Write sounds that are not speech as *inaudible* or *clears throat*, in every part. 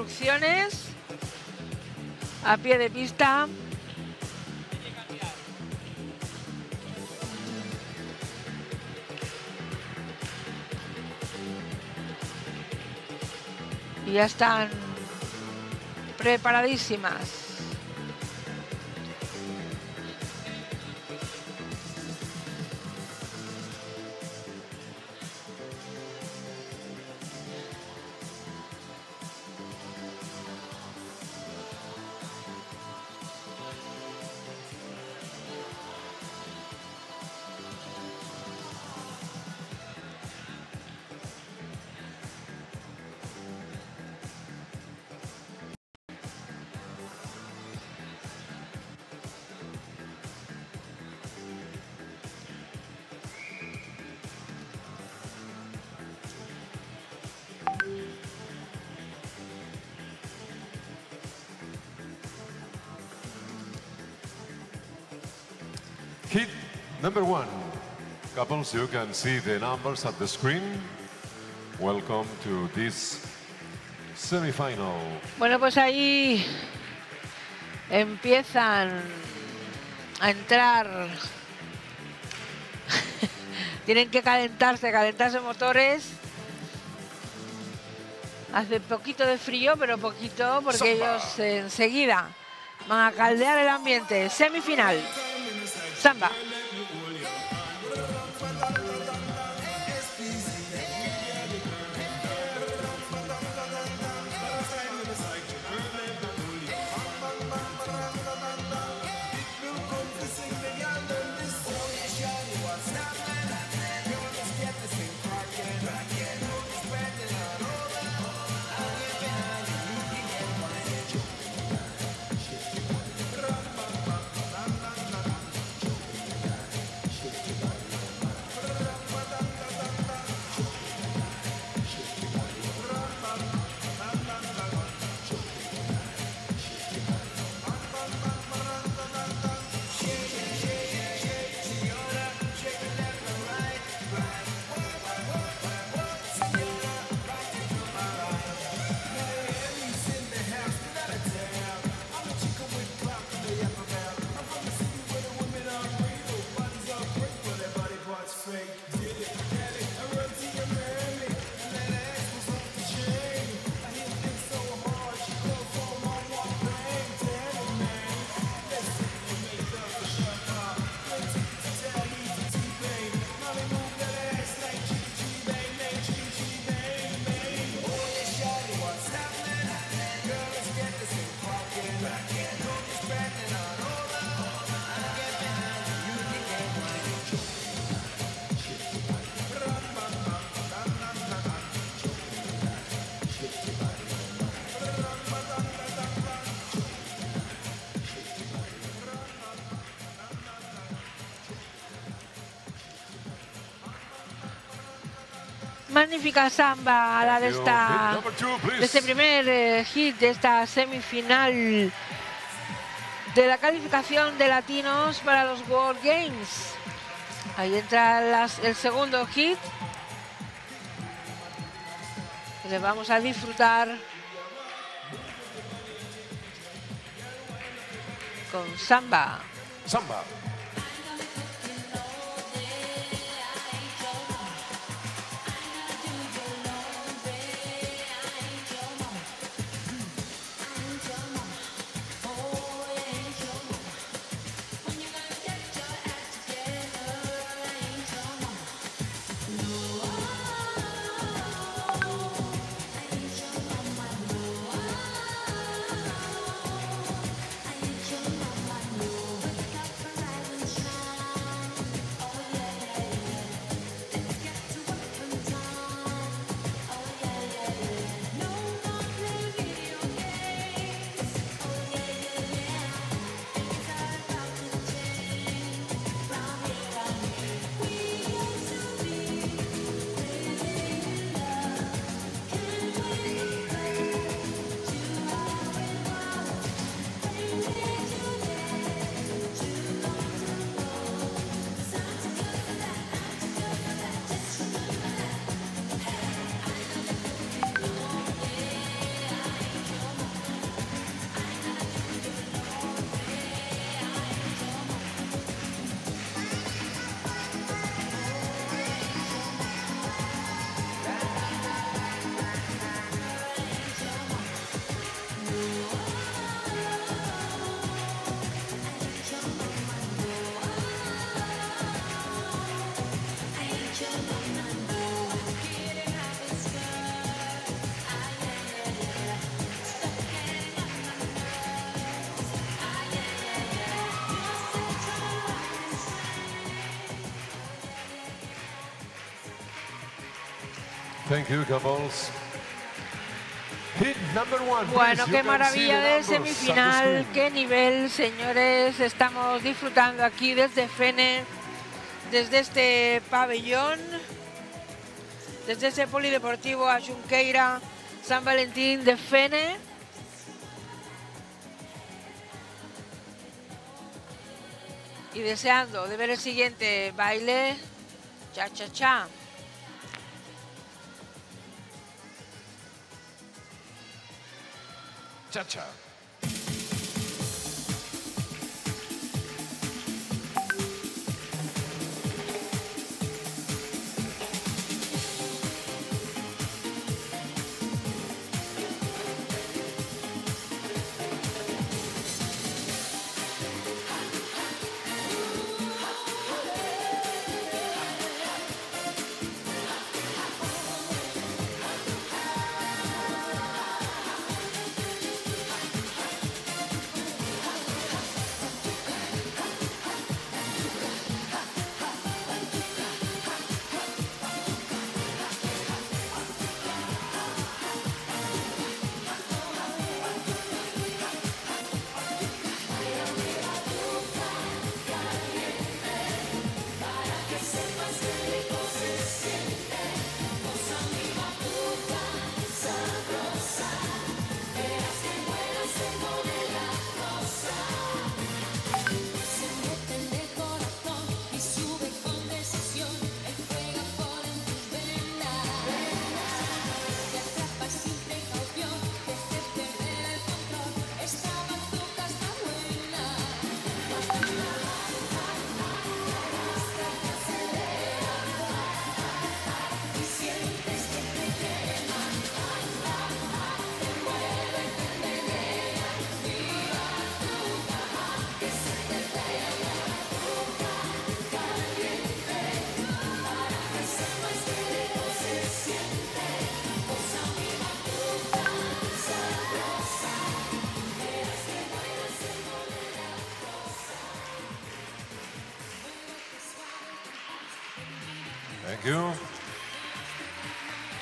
instrucciones a pie de pista. Y ya están preparadísimas. Hit number one. Couples, you can see the numbers at the screen. Welcome to this semifinal. Bueno, pues ahí empiezan a entrar. *laughs* Tienen que calentarse, calentarse motores. Hace poquito de frío, pero poquito, porque ellos enseguida van a caldear el ambiente. Semifinal. Magnífica samba la de esta de este primer eh, hit de esta semifinal de la calificación de latinos para los World Games. Ahí entra las- el segundo hit. Le vamos a disfrutar con samba. Samba. Bueno, qué maravilla de semifinal, qué nivel, señores, estamos disfrutando aquí desde Fene, desde este pabellón, desde ese polideportivo a Junqueira, San Valentín de Fene. Y deseando de ver el siguiente baile, cha Ciao, ciao.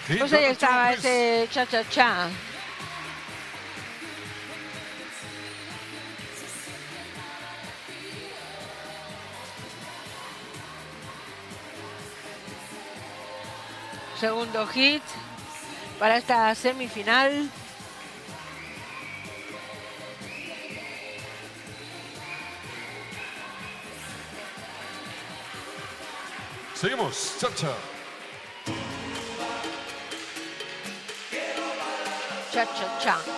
Pues ahí estaba ese cha cha cha. Segundo hit para esta semifinal. Seguimos. Cha-cha. 这整场。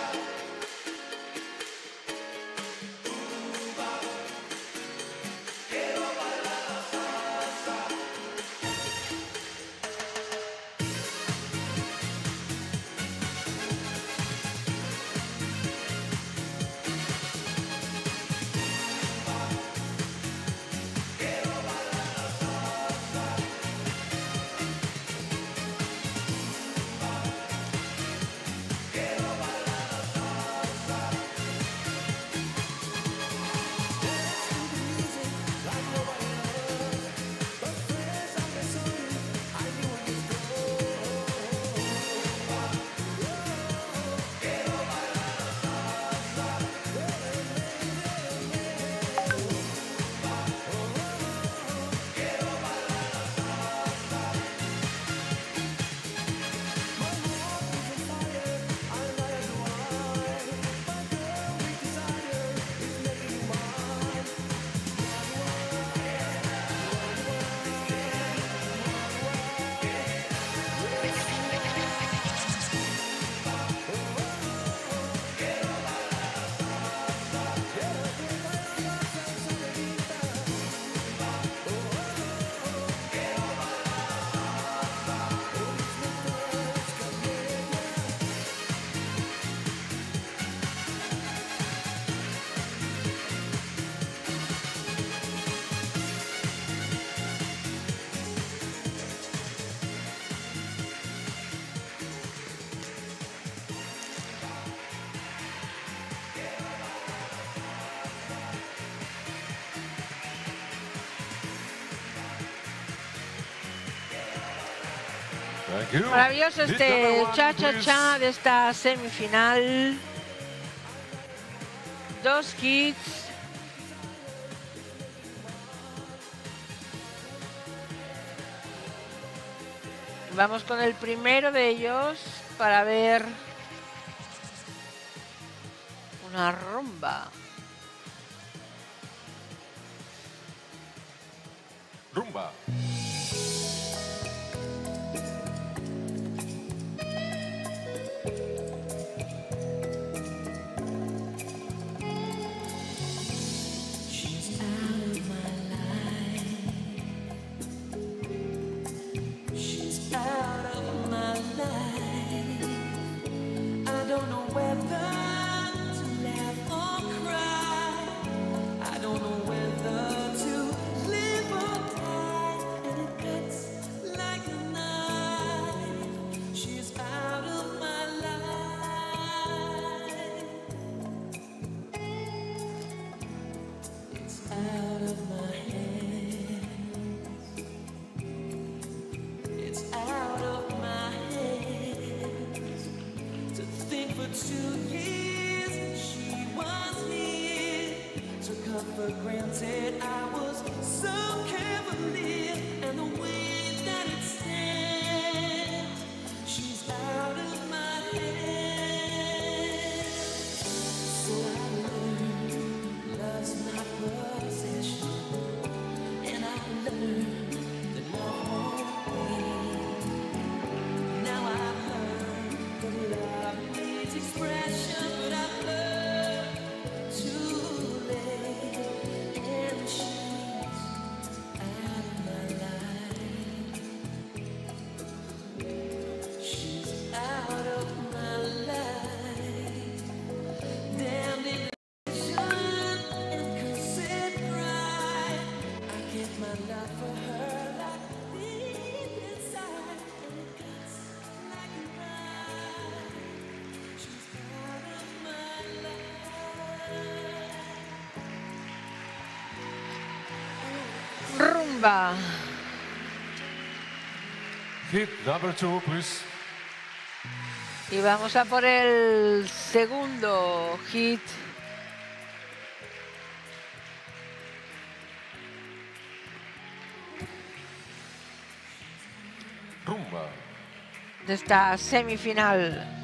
Maravilloso este cha-cha-cha de esta semifinal. Dos hits. Vamos con el primero de ellos para ver una rumba. Bimba. Hit number two, please. Y vamos a por el segundo hit. Rumba. De esta semifinal.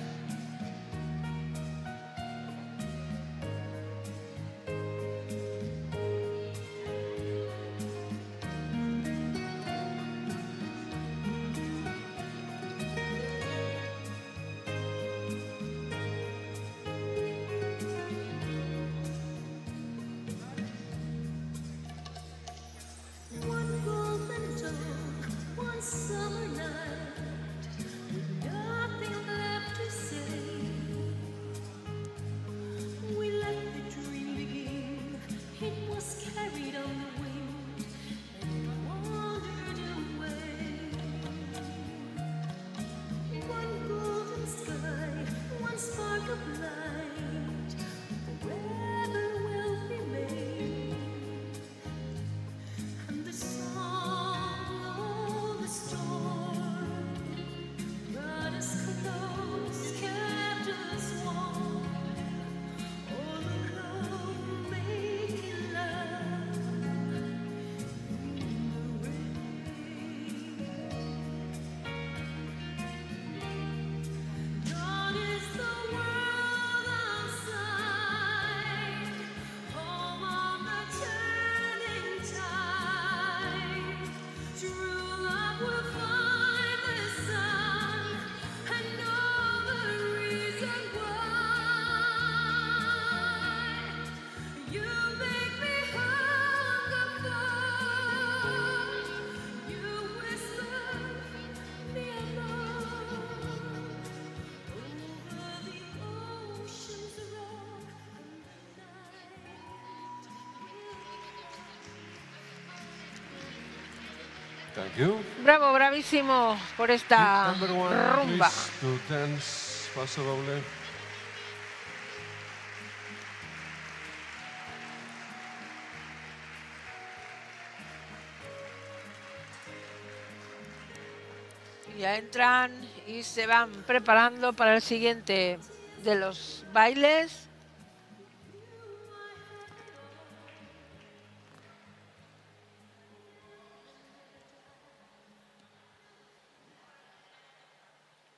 Bravo, bravísimo por esta rumba. Ya entran y se van preparando para el siguiente de los bailes.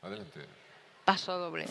Adelante. Paso doble.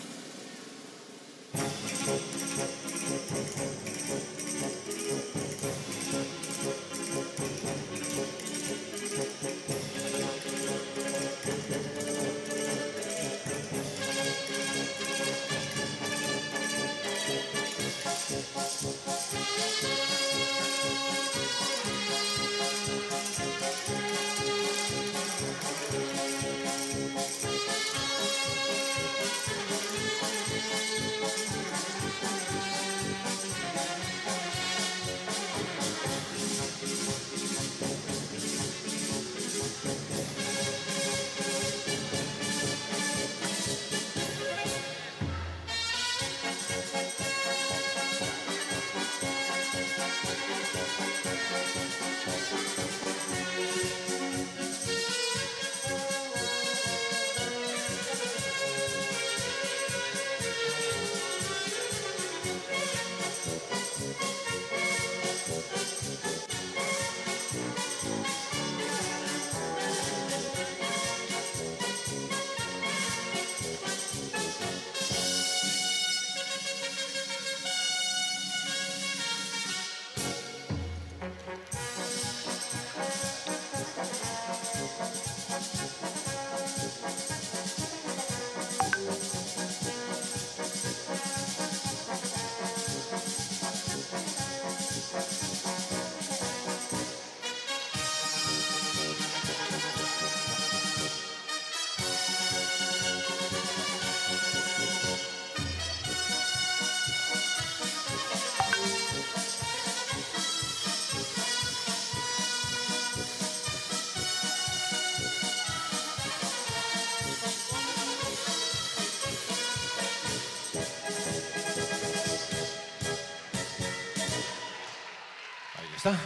Está.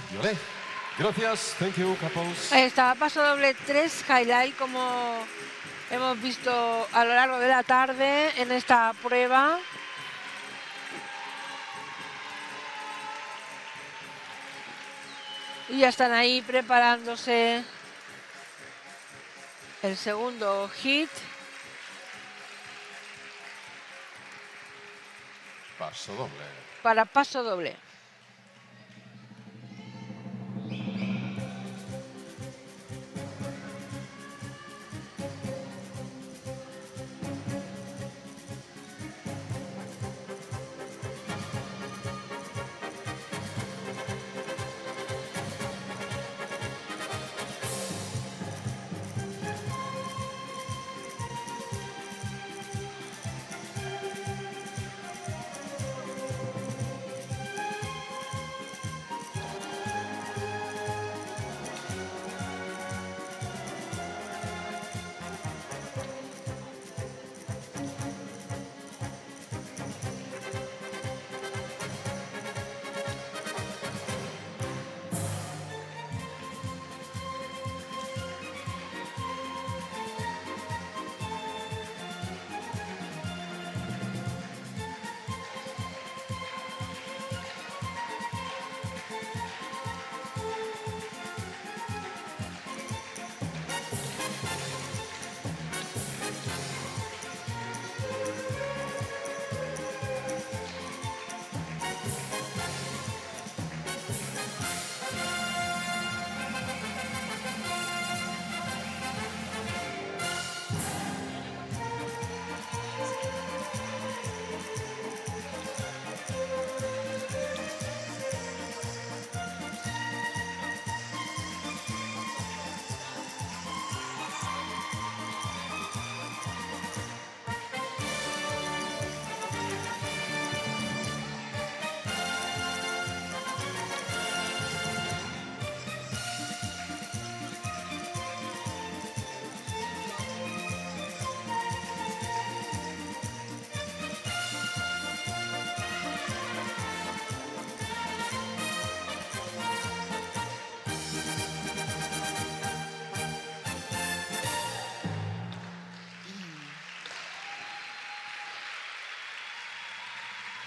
Gracias, thank you, couples. Ahí está, paso doble 3 highlight como hemos visto a lo largo de la tarde en esta prueba. Y ya están ahí preparándose el segundo hit. Paso doble. para paso doble.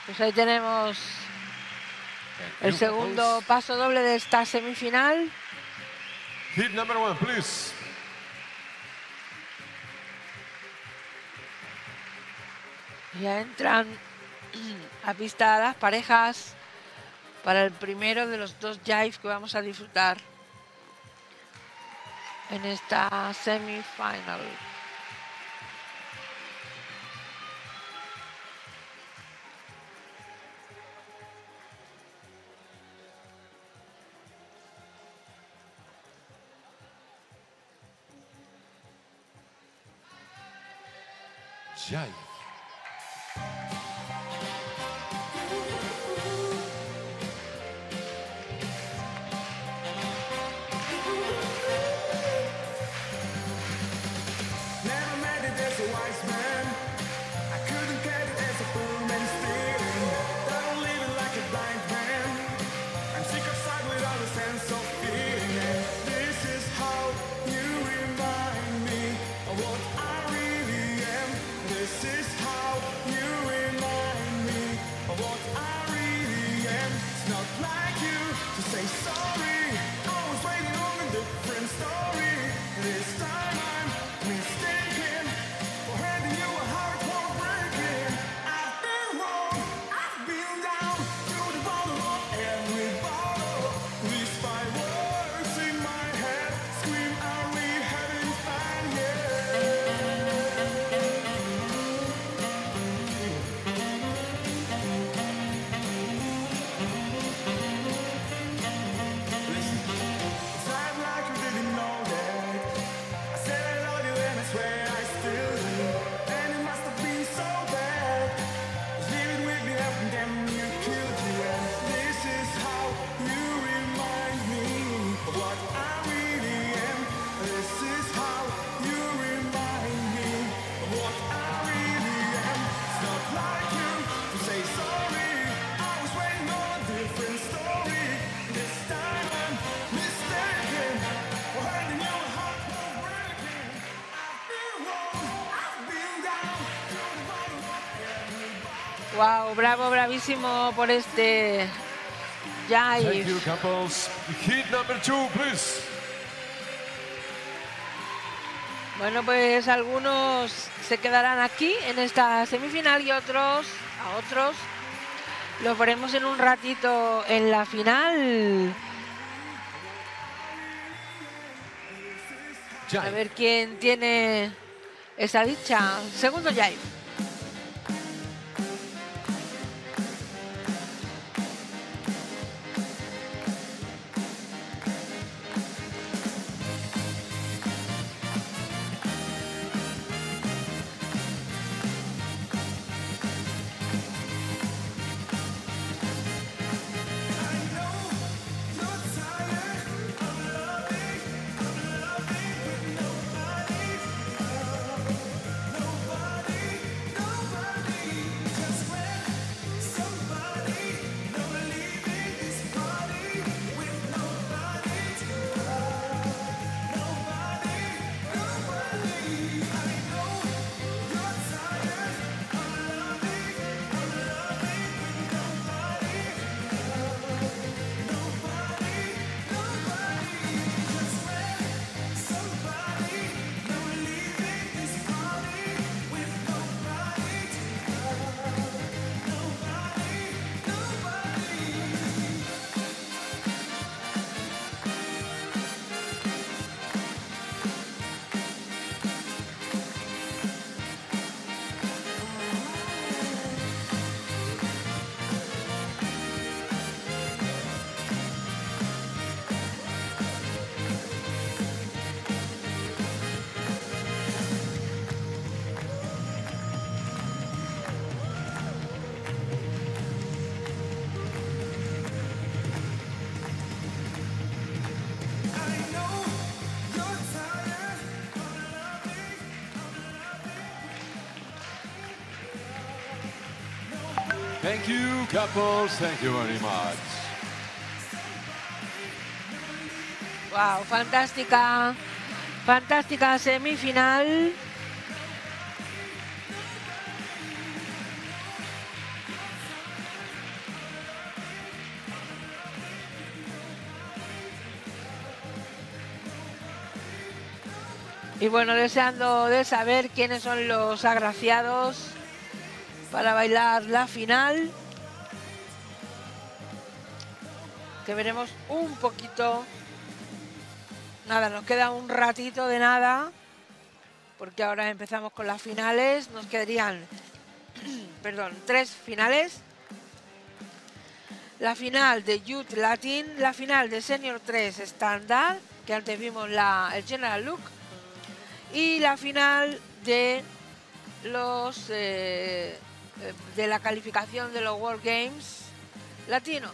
Pues ahí tenemos el segundo paso doble de esta semifinal. Hit number one, please. Ya entran a pista las parejas para el primero de los dos jive que vamos a disfrutar en esta semifinal. Wow, bravo, bravísimo por este jive. Bueno, pues algunos se quedarán aquí en esta semifinal y otros, a otros, los veremos en un ratito en la final. A ver quién tiene esa dicha. Segundo Jive. Thank you, couples. Thank you very much. Wow, fantástica, fantástica semifinal. Y bueno, deseando de saber quiénes son los agraciados para bailar la final. Que veremos un poquito. Nada, nos queda un ratito de nada. Porque ahora empezamos con las finales. Nos quedarían, *clears throat* perdón, tres finales. La final de Youth Latin, la final de Senior 3 Standard, que antes vimos la, el General Look, y la final de los eh, de la calificación de los World Games latinos.